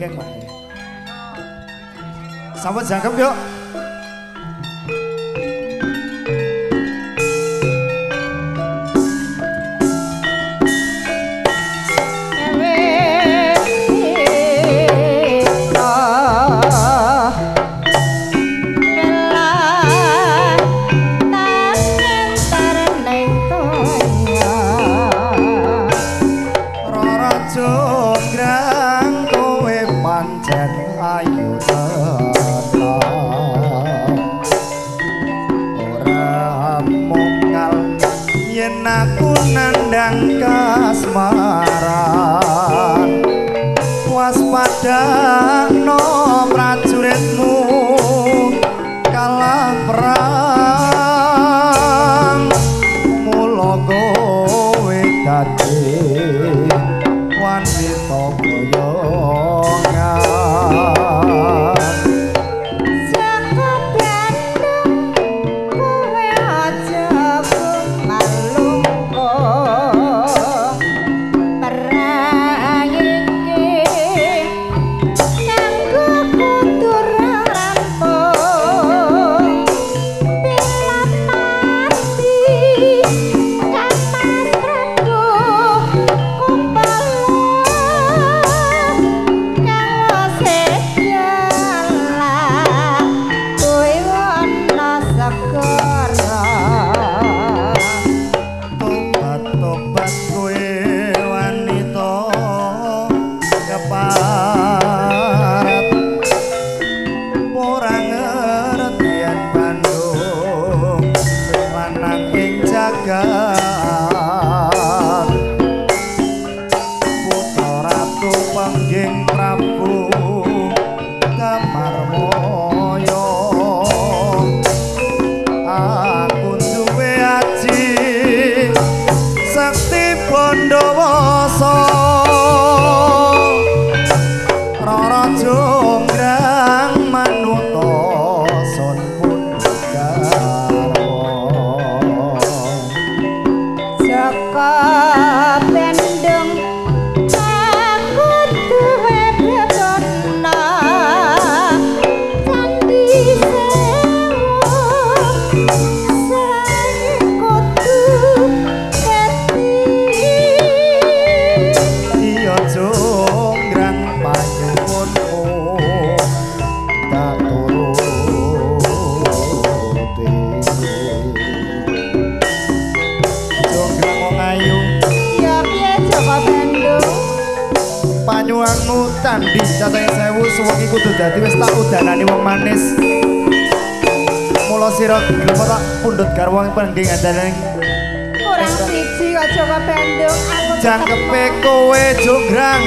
cái ngoại. Sao vẫn sáng cấp nữa? Kasmaran Waspada no prajuritmu kalah perang. Mula kowe dadi tandhi cacahe sewu suwengi kudu dadi wis tak udanani wong manis. Mula sira tak pundhut garwa pengging andaning kurang siji kok Jaka bendung aku jangkepe kowe jonggrang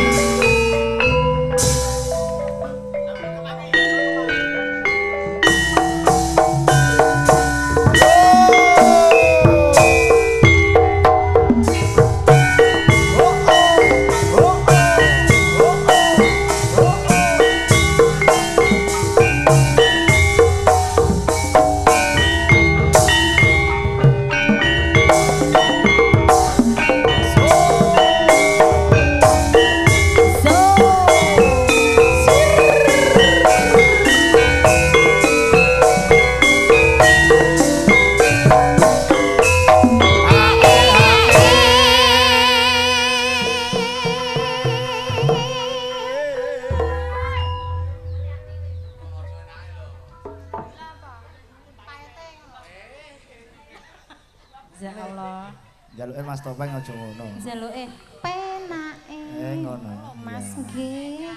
Mas Topeng aja ngono. jaluke penake Eh, ngono. Mas nggih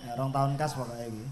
Ya, rong tahun kas pokoknya iki.